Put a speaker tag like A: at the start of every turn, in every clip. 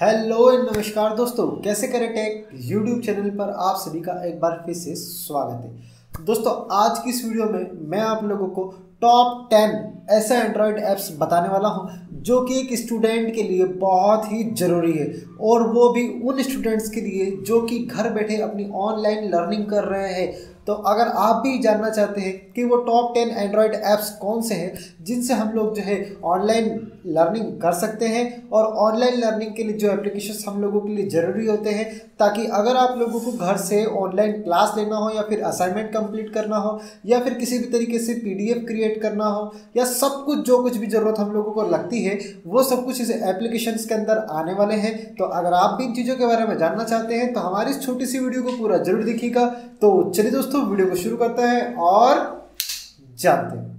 A: Hello and नमस्कार दोस्तों, कैसे करें टेक यूट्यूब चैनल पर आप सभी का एक बार फिर से स्वागत है। दोस्तों, आज की इस वीडियो में मैं आप लोगों को टॉप टेन ऐसे एंड्रॉयड ऐप्स बताने वाला हूँ, जो कि एक स्टूडेंट के लिए बहुत ही ज़रूरी है। और वो भी उन स्टूडेंट्स के लिए जो कि घर बैठे अपनी ऑनलाइन लर्निंग कर रहे हैं। तो अगर आप भी जानना चाहते हैं कि वो टॉप टेन एंड्रॉयड ऐप्स कौन से हैं, जिनसे हम लोग जो है ऑनलाइन लर्निंग कर सकते हैं और ऑनलाइन लर्निंग के लिए जो एप्लीकेशन हम लोगों के लिए ज़रूरी होते हैं, ताकि अगर आप लोगों को घर से ऑनलाइन क्लास लेना हो या फिर असाइनमेंट कंप्लीट करना हो या फिर किसी भी तरीके से पीडीएफ क्रिएट करना हो या सब कुछ, जो कुछ भी ज़रूरत हम लोगों को लगती है, वो सब कुछ इस एप्लीकेशन के अंदर आने वाले हैं। तो अगर आप भी इन चीज़ों के बारे में जानना चाहते हैं तो हमारी इस छोटी सी वीडियो को पूरा ज़रूर देखिएगा। तो चलिए दोस्तों दोस्तों वीडियो को शुरू करते हैं और जानते हैं।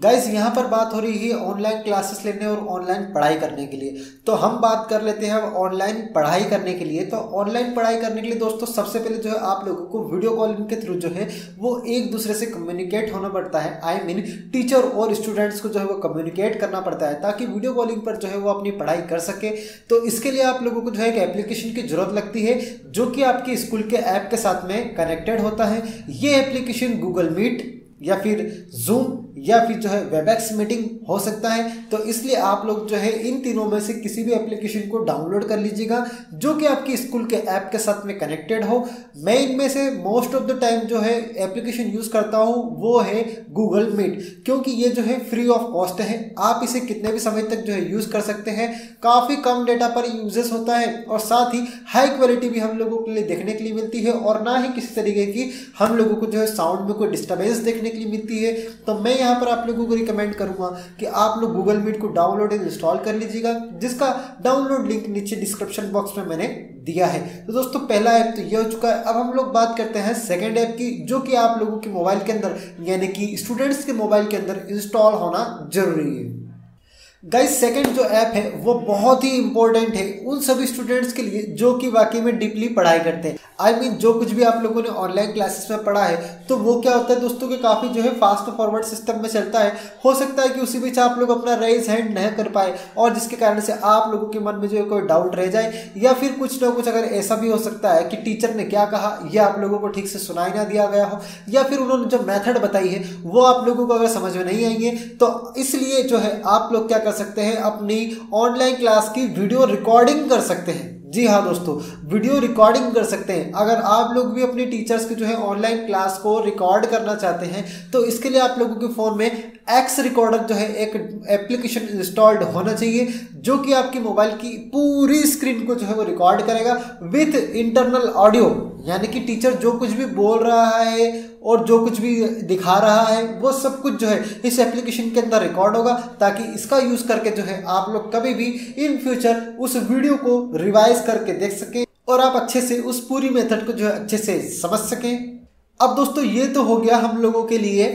A: गाइज़ यहाँ पर बात हो रही है ऑनलाइन क्लासेस लेने और ऑनलाइन पढ़ाई करने के लिए। तो हम बात कर लेते हैं ऑनलाइन पढ़ाई करने के लिए। तो ऑनलाइन पढ़ाई करने के लिए दोस्तों सबसे पहले जो है आप लोगों को वीडियो कॉलिंग के थ्रू जो है वो एक दूसरे से कम्युनिकेट होना पड़ता है। I I mean mean, teacher और स्टूडेंट्स को जो है वो कम्युनिकेट करना पड़ता है ताकि वीडियो कॉलिंग पर जो है वो अपनी पढ़ाई कर सके। तो इसके लिए आप लोगों को जो है एक एप्लीकेशन की ज़रूरत लगती है जो कि आपके स्कूल के ऐप के साथ में कनेक्टेड होता है। ये एप्लीकेशन गूगल मीट या फिर जूम या फिर जो है वेबएक्स मीटिंग हो सकता है। तो इसलिए आप लोग जो है इन तीनों में से किसी भी एप्लीकेशन को डाउनलोड कर लीजिएगा, जो कि आपकी स्कूल के ऐप के साथ में कनेक्टेड हो। मैं इनमें से मोस्ट ऑफ़ द टाइम जो है एप्लीकेशन यूज़ करता हूँ, वो है गूगल मीट क्योंकि ये जो है फ्री ऑफ़ कॉस्ट है। आप इसे कितने भी समय तक जो है यूज़ कर सकते हैं। काफ़ी कम डेटा पर यूजेस होता है और साथ ही हाई क्वालिटी भी हम लोगों के लिए देखने के लिए मिलती है और ना ही किसी तरीके की हम लोगों को जो है साउंड में कोई डिस्टर्बेंस देखने के लिए मिलती है। तो मैं यहाँ पर आप लोगों को रिकमेंड करूँगा कि आप लोग गूगल मीट को डाउनलोड एंड इंस्टॉल कर लीजिएगा, जिसका डाउनलोड लिंक नीचे डिस्क्रिप्शन बॉक्स में मैंने दिया है। तो दोस्तों, पहला ऐप तो ये हो चुका है। अब हम लोग बात करते हैं सेकेंड ऐप की, जो कि आप लोगों के मोबाइल के अंदर, यानी कि स्टूडेंट्स के मोबाइल के अंदर इंस्टॉल होना ज़रूरी है। गाइस सेकंड जो ऐप है वो बहुत ही इंपॉर्टेंट है उन सभी स्टूडेंट्स के लिए जो कि वाकई में डीपली पढ़ाई करते हैं। आई I मीन mean, जो कुछ भी आप लोगों ने ऑनलाइन क्लासेस में पढ़ा है तो वो क्या होता है दोस्तों के काफ़ी जो है फास्ट फॉरवर्ड सिस्टम में चलता है। हो सकता है कि उसी बीच आप लोग अपना रेज हैंड नहीं कर पाए और जिसके कारण से आप लोगों के मन में जो है कोई डाउट रह जाए या फिर कुछ ना कुछ अगर ऐसा भी हो सकता है कि टीचर ने क्या कहा यह आप लोगों को ठीक से सुनाई ना दिया गया हो या फिर उन्होंने जो मैथड बताई है वो आप लोगों को अगर समझ में नहीं आएँगे तो इसलिए जो है आप लोग क्या कर सकते हैं, अपनी ऑनलाइन क्लास की वीडियो रिकॉर्डिंग कर सकते हैं। जी हाँ दोस्तों वीडियो रिकॉर्डिंग कर सकते हैं। अगर आप लोग भी अपनी टीचर्स की जो है ऑनलाइन क्लास को रिकॉर्ड करना चाहते हैं तो इसके लिए आप लोगों के फ़ोन में एक्स रिकॉर्डर जो है एक एप्लीकेशन इंस्टॉल्ड होना चाहिए, जो कि आपकी मोबाइल की पूरी स्क्रीन को जो है वो रिकॉर्ड करेगा विथ इंटरनल ऑडियो यानी कि टीचर जो कुछ भी बोल रहा है और जो कुछ भी दिखा रहा है, वो सब कुछ जो है इस एप्लीकेशन के अंदर रिकॉर्ड होगा, ताकि इसका यूज़ करके जो है आप लोग कभी भी इन फ्यूचर उस वीडियो को रिवाइज करके देख सकें और आप अच्छे से उस पूरी मेथड को जो है अच्छे से समझ सकें। अब दोस्तों, ये तो हो गया हम लोगों के लिए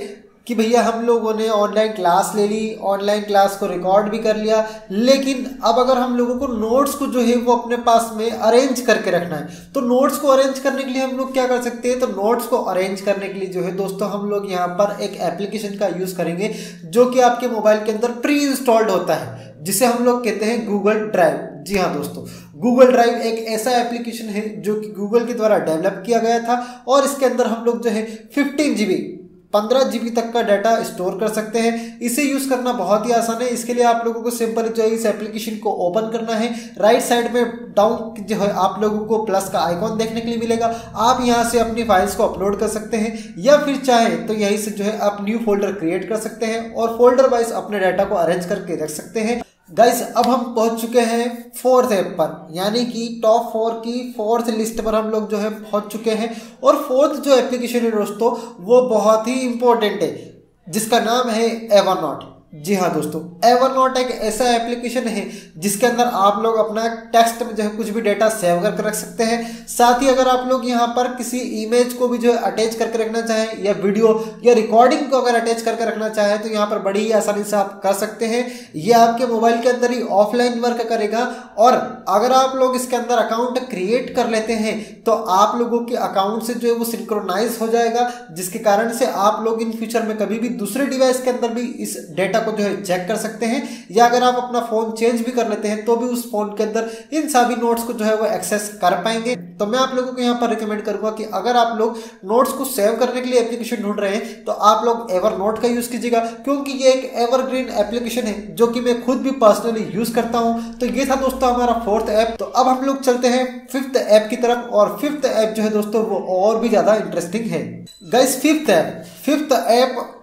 A: कि भैया हम लोगों ने ऑनलाइन क्लास ले ली ऑनलाइन क्लास को रिकॉर्ड भी कर लिया, लेकिन अब अगर हम लोगों को नोट्स को जो है वो अपने पास में अरेंज करके रखना है तो नोट्स को अरेंज करने के लिए हम लोग क्या कर सकते हैं? तो नोट्स को अरेंज करने के लिए जो है दोस्तों हम लोग यहाँ पर एक एप्लीकेशन का यूज़ करेंगे, जो कि आपके मोबाइल के अंदर प्री इंस्टॉल्ड होता है, जिसे हम लोग कहते हैं गूगल ड्राइव जी हाँ दोस्तों गूगल ड्राइव एक ऐसा एप्लीकेशन है जो कि गूगल के द्वारा डेवलप किया गया था, और इसके अंदर हम लोग जो है फिफ्टीन जी पंद्रह जीबी तक का डाटा स्टोर कर सकते हैं। इसे यूज़ करना बहुत ही आसान है। इसके लिए आप लोगों को सिंपल जो है, इस एप्लीकेशन को ओपन करना है। राइट साइड में डाउन जो है, आप लोगों को प्लस का आइकॉन देखने के लिए मिलेगा। आप यहाँ से अपनी फाइल्स को अपलोड कर सकते हैं या फिर चाहे तो यहीं से जो है, आप न्यू फोल्डर क्रिएट कर सकते हैं और फोल्डर वाइज अपने डाटा को अरेंज करके रख सकते हैं। गाइस अब हम पहुँच चुके हैं फोर्थ ऐप पर, यानी कि टॉप फोर की फोर्थ लिस्ट पर हम लोग जो है पहुँच चुके हैं। और फोर्थ जो एप्लीकेशन है दोस्तों, वो बहुत ही इंपॉर्टेंट है, जिसका नाम है एवरनॉट जी हाँ दोस्तों एवर नोट एक ऐसा एप्लीकेशन है जिसके अंदर आप लोग अपना टेक्स्ट में जो है कुछ भी डेटा सेव करके रख सकते हैं। साथ ही अगर आप लोग यहाँ पर किसी इमेज को भी जो है अटैच करके रखना चाहें या वीडियो या रिकॉर्डिंग को अगर अटैच करके रखना चाहें तो यहाँ पर बड़ी ही आसानी से आप कर सकते हैं। ये आपके मोबाइल के अंदर ही ऑफलाइन वर्क करेगा और अगर आप लोग इसके अंदर अकाउंट क्रिएट कर लेते हैं तो आप लोगों के अकाउंट से जो है वो सिंक्रोनाइज हो जाएगा, जिसके कारण से आप लोग इन फ्यूचर में कभी भी दूसरे डिवाइस के अंदर भी इस डेटा को जो है चेक कर सकते हैं, या अगर आप अपना फ़ोन चेंज भी कर लेते हैं तो भी उस फ़ोन के अंदर इन सभी नोट्स को जो है वो एक्सेस कर पाएँगे। तो मैं आप लोगों को यहाँ पर रिकमेंड करूँगा कि अगर आप लोग नोट्स को सेव करने के लिए एप्लीकेशन ढूंढ रहे हैं तो आप लोग एवर नोट का यूज़ कीजिएगा, क्योंकि ये एक एवरग्रीन एप्लीकेशन है, जो कि मैं खुद भी पर्सनली यूज़ करता हूँ। तो ये था दोस्तों हमारा फोर्थ ऐप तो अब हम लोग चलते हैं फिफ्थ ऐप की तरफ़, और फिफ्थ ऐप जो है दोस्तों वो और भी ज़्यादा इंटरेस्टिंग है। Guys fifth app fifth app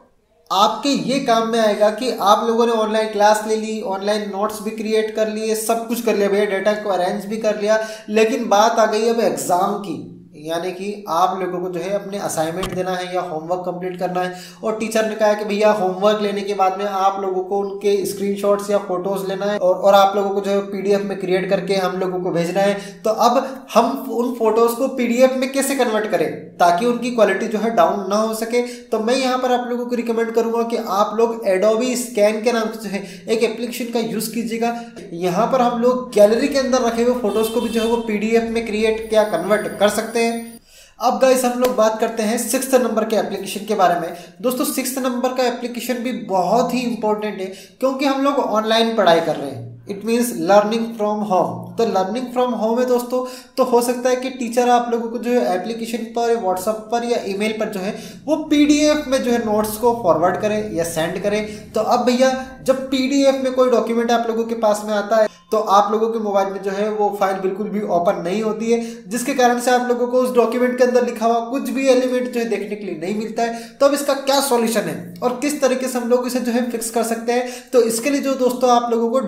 A: आपके ये काम में आएगा कि आप लोगों ने ऑनलाइन क्लास ले ली ऑनलाइन नोट्स भी क्रिएट कर लिए, सब कुछ कर लिया, भैया डेटा को अरेंज भी कर लिया, लेकिन बात आ गई अब एग्ज़ाम की। यानी कि आप लोगों को जो है अपने असाइनमेंट देना है या होमवर्क कंप्लीट करना है। और टीचर ने कहा कि भैया होमवर्क लेने के बाद में आप लोगों को उनके स्क्रीनशॉट्स या फ़ोटोज़ लेना है और और आप लोगों को जो है पीडीएफ में क्रिएट करके हम लोगों को भेजना है। तो अब हम उन फ़ोटोज़ को पीडीएफ में कैसे कन्वर्ट करें? ताकि उनकी क्वालिटी जो है डाउन ना हो सके। तो मैं यहाँ पर आप लोगों को रिकमेंड करूँगा कि आप लोग एडोबी स्कैन के नाम से जो है एक एप्लीकेशन का यूज़ कीजिएगा। यहाँ पर हम लोग गैलरी के अंदर रखे हुए फ़ोटोज़ को भी जो है वो पीडीएफ में क्रिएट क्या कन्वर्ट कर सकते हैं। अब गाइस हम लोग बात करते हैं सिक्स नंबर के एप्लीकेशन के बारे में। दोस्तों सिक्स नंबर का एप्लीकेशन भी बहुत ही इंपॉर्टेंट है, क्योंकि हम लोग ऑनलाइन पढ़ाई कर रहे हैं। It means learning from home तो लर्निंग फ्रॉम होम है दोस्तों। तो हो सकता है कि टीचर आप लोगों को जो है एप्लीकेशन पर व्हाट्सएप पर या ईमेल पर जो है, वो पीडीएफ में जो है नोट्स को फॉरवर्ड करे या सेंड करे। तो अब भैया, जब पीडीएफ में कोई डॉक्यूमेंट आप लोगों के पास में आता है तो आप लोगों के मोबाइल में जो है, वो फ़ाइल बिल्कुल भी ओपन नहीं होती है, जिसके कारण से आप लोगों को उस डॉक्यूमेंट के अंदर लिखा हुआ कुछ भी एलिमेंट जो है देखने के लिए नहीं मिलता है। तो अब इसका क्या सॉल्यूशन है और किस तरीके से हम लोग इसे जो है फिक्स कर सकते हैं? तो इसके लिए जो दोस्तों आप लोगों को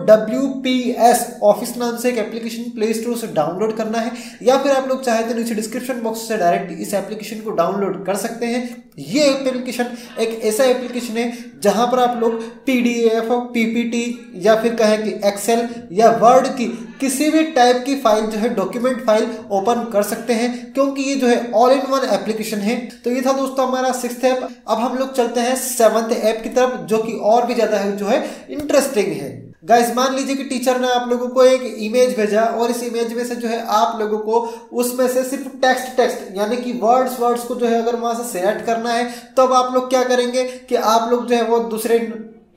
A: एस ऑफ़िस नाम से एक एप्लीकेशन प्ले स्टोर से डाउनलोड करना है, या फिर आप लोग चाहे तो नीचे डिस्क्रिप्शन बॉक्स से डायरेक्ट इस एप्लीकेशन को डाउनलोड कर सकते हैं। ये एप्लीकेशन एक ऐसा एप्लीकेशन है जहाँ पर आप लोग पीडीएफ पीपीटी या फिर कहें कि एक्सेल या वर्ड की किसी भी टाइप की फ़ाइल जो है डॉक्यूमेंट फ़ाइल ओपन कर सकते हैं, क्योंकि ये जो है ऑल इन वन एप्लीकेशन है। तो ये था दोस्तों हमारा सिक्स ऐप अब हम लोग चलते हैं सेवंथ ऐप की तरफ़, जो कि और भी ज़्यादा है, जो है इंटरेस्टिंग है। गाइस मान लीजिए कि टीचर ने आप लोगों को एक इमेज भेजा, और इस इमेज में से जो है आप लोगों को उसमें से सिर्फ़ टेक्स्ट टेक्स्ट यानी कि वर्ड्स वर्ड्स को जो है अगर वहाँ से सेलेक्ट करना है, तब तो आप लोग क्या करेंगे कि आप लोग जो है वो दूसरे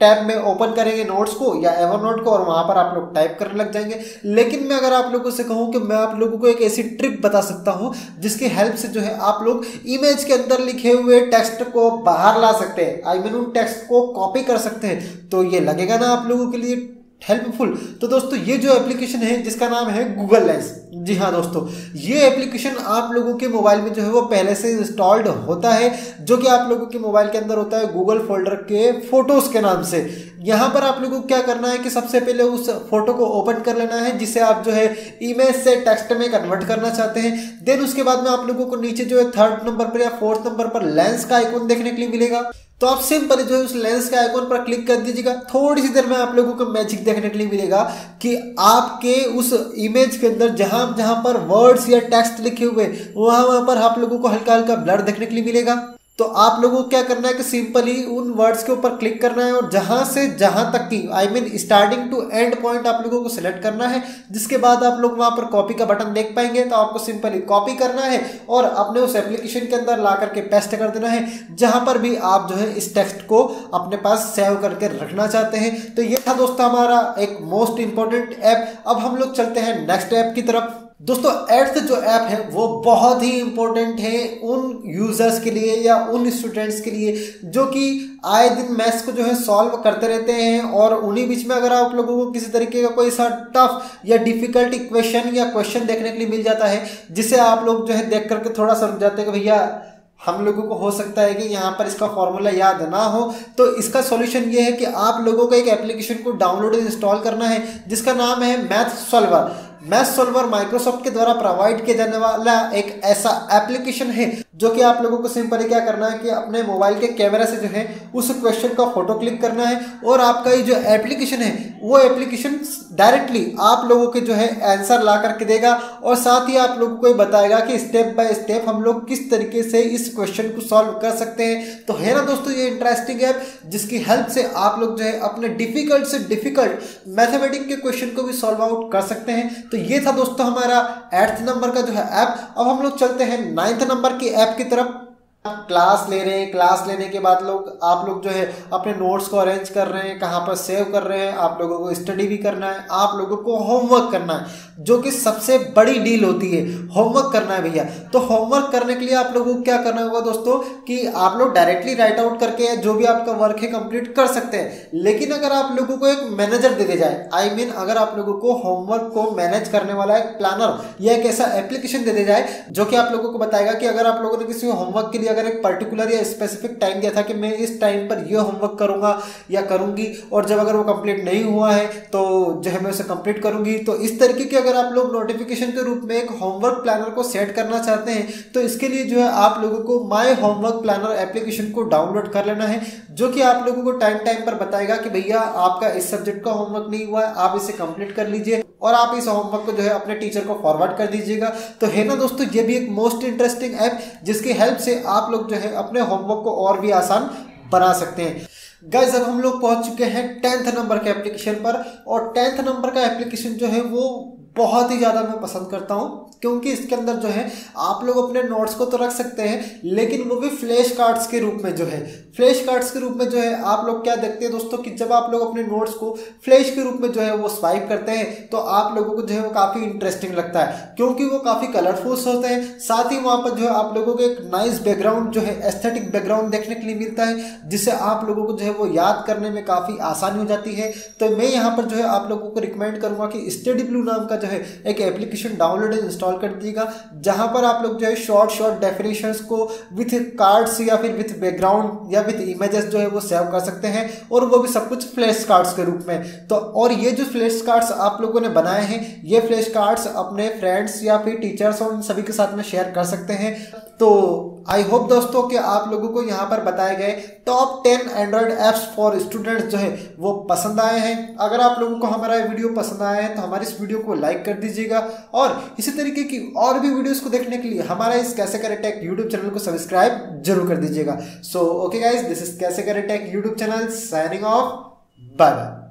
A: टैब में ओपन करेंगे नोट्स को या एवर नोट को और वहाँ पर आप लोग टाइप करने लग जाएँगे। लेकिन मैं अगर आप लोगों से कहूँ कि मैं आप लोगों को एक ऐसी ट्रिक बता सकता हूँ, जिसकी हेल्प से जो है आप लोग इमेज के अंदर लिखे हुए टेक्स्ट को बाहर ला सकते हैं। आई मीन उन टेक्स्ट को कॉपी कर सकते हैं। तो ये लगेगा ना आप लोगों के लिए हेल्पफुल तो दोस्तों, ये जो एप्लीकेशन है, जिसका नाम है गूगल लेंस जी हाँ दोस्तों, ये एप्लीकेशन आप लोगों के मोबाइल में जो है वो पहले से इंस्टॉल्ड होता है, जो कि आप लोगों के मोबाइल के अंदर होता है गूगल फोल्डर के फ़ोटोज़ के नाम से। यहाँ पर आप लोगों को क्या करना है कि सबसे पहले उस फ़ोटो को ओपन कर लेना है, जिसे आप जो है इमेज से टेक्स्ट में कन्वर्ट करना चाहते हैं। देन उसके बाद में आप लोगों को नीचे जो है थर्ड नंबर पर या फोर्थ नंबर पर लेंस का आइकॉन देखने के लिए मिलेगा। तो आप सिंपल जो है उस लेंस के आइकॉन पर क्लिक कर दीजिएगा। थोड़ी सी देर में आप लोगों को मैजिक देखने के लिए मिलेगा कि आपके उस इमेज के अंदर जहाँ जहाँ पर वर्ड्स या टेक्स्ट लिखे हुए, वहाँ वहाँ पर आप लोगों को हल्का हल्का ब्लर देखने के लिए मिलेगा। तो आप लोगों को क्या करना है कि सिंपली उन वर्ड्स के ऊपर क्लिक करना है और जहाँ से जहाँ तक की I mean starting to end point आप लोगों को सिलेक्ट करना है, जिसके बाद आप लोग वहाँ पर कॉपी का बटन देख पाएँगे तो आपको सिंपली कॉपी करना है और अपने उस एप्लीकेशन के अंदर ला करके पेस्ट कर देना है, जहाँ पर भी आप जो है इस टेक्स्ट को अपने पास सेव करके रखना चाहते हैं। तो ये था दोस्तों हमारा एक मोस्ट इंपॉर्टेंट ऐप अब हम लोग चलते हैं नेक्स्ट ऐप की तरफ़। दोस्तों एट्थ जो ऐप है, वो बहुत ही इंपॉर्टेंट है उन यूज़र्स के लिए या उन स्टूडेंट्स के लिए जो कि आए दिन मैथ्स को जो है सॉल्व करते रहते हैं और उन्हीं बीच में अगर आप लोगों को किसी तरीके का कोई सा टफ या डिफ़िकल्ट इक्वेशन या क्वेश्चन देखने के लिए मिल जाता है, जिसे आप लोग जो है देख करके थोड़ा सा रुक जाते हैं कि भैया, हम लोगों को हो सकता है कि यहाँ पर इसका फॉर्मूला याद ना हो। तो इसका सॉल्यूशन ये है कि आप लोगों को एक एप्लीकेशन को डाउनलोड इंस्टॉल करना है, जिसका नाम है math solver math solver Microsoft के द्वारा प्रोवाइड किया जाने वाला एक ऐसा एप्लीकेशन है, जो कि आप लोगों को सिंपली क्या करना है कि अपने मोबाइल के कैमरा से जो है, उस क्वेश्चन का फ़ोटो क्लिक करना है, और आपका ये जो एप्लीकेशन है, वो एप्लीकेशन डायरेक्टली आप लोगों के जो है आंसर ला करके देगा, और साथ ही आप लोगों को बताएगा कि स्टेप बाय स्टेप हम लोग किस तरीके से इस क्वेश्चन को सॉल्व कर सकते हैं। तो है ना दोस्तों, ये इंटरेस्टिंग ऐप जिसकी हेल्प से आप लोग जो है, अपने डिफ़िकल्ट से डिफ़िकल्ट मैथमेटिक के क्वेश्चन को भी सॉल्व आउट कर सकते हैं। तो ये था दोस्तों हमारा एट्थ नंबर का जो है ऐप अब हम लोग चलते हैं नाइन्थ नंबर की ऐप की तरफ़। क्लास ले रहे हैं क्लास लेने के बाद लोग आप लोग जो है अपने नोट्स को अरेंज कर रहे हैं कहाँ पर सेव कर रहे हैं आप लोगों को स्टडी भी करना है आप लोगों को होमवर्क करना है जो कि सबसे बड़ी डील होती है होमवर्क करना है भैया। तो होमवर्क करने के लिए आप लोगों को क्या करना होगा दोस्तों कि आप लोग डायरेक्टली राइट आउट करके जो भी आपका वर्क है कंप्लीट कर सकते हैं। लेकिन अगर आप लोगों को एक मैनेजर दे दिया जाए आई I मीन mean, अगर आप लोगों को होमवर्क को मैनेज करने वाला एक प्लानर या एक ऐसा एप्लीकेशन दे दिया जाए जो कि आप लोगों को बताएगा कि अगर आप लोगों ने किसी होमवर्क के लिए अगर एक पर्टिकुलर या स्पेसिफिक टाइम दिया था कि मैं इस टाइम पर यह होमवर्क करूँगा या करूँगी, और जब अगर वो कंप्लीट नहीं हुआ है तो जो है मैं उसे कंप्लीट करूँगी। तो इस तरीके की अगर आप लोग नोटिफिकेशन के रूप में एक होमवर्क प्लानर को सेट करना चाहते हैं तो इसके लिए जो है आप लोगों को माई होमवर्क प्लानर एप्लीकेशन को डाउनलोड कर लेना है, जो कि आप लोगों को टाइम टाइम पर बताएगा कि भैया आपका इस सब्जेक्ट का होमवर्क नहीं हुआ है आप इसे कंप्लीट कर लीजिए, और आप इस होमवर्क को जो है अपने टीचर को फॉरवर्ड कर दीजिएगा। तो है ना दोस्तों, ये भी एक मोस्ट इंटरेस्टिंग ऐप जिसकी हेल्प से आप लोग जो है अपने होमवर्क को और भी आसान बना सकते हैं। गैस अब हम लोग पहुँच चुके हैं टेंथ नंबर के एप्लीकेशन पर और टेंथ नंबर का एप्लीकेशन जो है वो बहुत ही ज़्यादा मैं पसंद करता हूँ, क्योंकि इसके अंदर जो है, आप लोग अपने नोट्स को तो रख सकते हैं, लेकिन वो भी फ्लैश कार्ड्स के रूप में जो है फ्लैश कार्ड्स के रूप में जो है, आप लोग क्या देखते हैं दोस्तों कि जब आप लोग अपने नोट्स को फ्लैश के रूप में जो है वो स्वाइप करते हैं तो आप लोगों को जो है वो काफ़ी इंटरेस्टिंग लगता है, क्योंकि वो काफ़ी कलरफुल्स होते हैं। साथ ही वहाँ पर जो है, आप लोगों को एक नाइस बैकग्राउंड जो है एस्थेटिक बैकग्राउंड देखने के लिए मिलता है जिससे आप लोगों को जो है वो याद करने में काफ़ी आसानी हो जाती है। तो मैं यहाँ पर जो है, आप लोगों को रिकमेंड करूँगा कि स्टडी ब्लू नाम का जो है। एक एप्लीकेशन डाउनलोड एंड इंस्टॉल कर दीजिएगा, जहाँ पर आप लोग जो है शॉर्ट शॉर्ट डेफिनेशन को विथ कार्ड्स या फिर विथ बैकग्राउंड या विथ इमेजेस जो है वो सेव कर सकते हैं, और वो भी सब कुछ फ्लैश कार्ड्स के रूप में। तो और ये जो फ्लैश कार्ड्स आप लोगों ने बनाए हैं, ये फ्लैश कार्ड्स अपने फ्रेंड्स या फिर टीचर्स और उन सभी के साथ में शेयर कर सकते हैं। तो आई होप दोस्तों कि आप लोगों को यहाँ पर बताए गए top ten android apps for students जो है, वो पसंद आए हैं। अगर आप लोगों को हमारा वीडियो पसंद आया है तो हमारे इस वीडियो को लाइक कर दीजिएगा। और इसी तरीके की और भी वीडियोस को देखने के लिए हमारा इस कैसे करे टेक यूट्यूब चैनल को सब्सक्राइब ज़रूर कर दीजिएगा। So okay guys this is कैसे करे tech YouTube channel signing off bye bye